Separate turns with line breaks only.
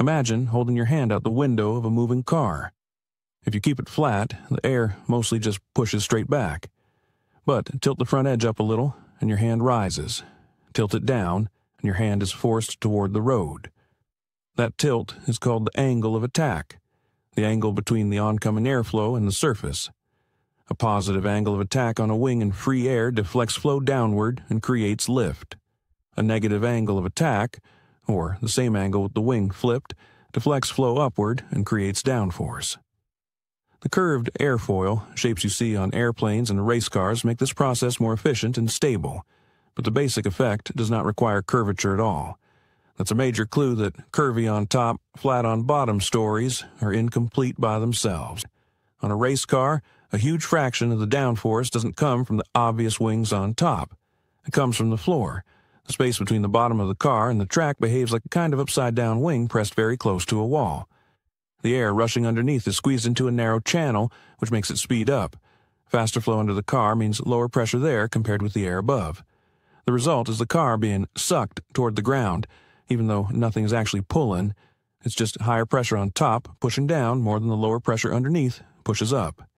Imagine holding your hand out the window of a moving car. If you keep it flat, the air mostly just pushes straight back. But tilt the front edge up a little, and your hand rises. Tilt it down, and your hand is forced toward the road. That tilt is called the angle of attack, the angle between the oncoming airflow and the surface. A positive angle of attack on a wing in free air deflects flow downward and creates lift. A negative angle of attack, or the same angle with the wing flipped, deflects flow upward and creates downforce. The curved airfoil shapes you see on airplanes and race cars make this process more efficient and stable, but the basic effect does not require curvature at all. That's a major clue that curvy on top, flat on bottom stories are incomplete by themselves. On a race car, a huge fraction of the downforce doesn't come from the obvious wings on top. It comes from the floor. The space between the bottom of the car and the track behaves like a kind of upside down wing pressed very close to a wall. The air rushing underneath is squeezed into a narrow channel, which makes it speed up. Faster flow under the car means lower pressure there compared with the air above. The result is the car being sucked toward the ground, even though nothing is actually pulling. It's just higher pressure on top pushing down more than the lower pressure underneath pushes up.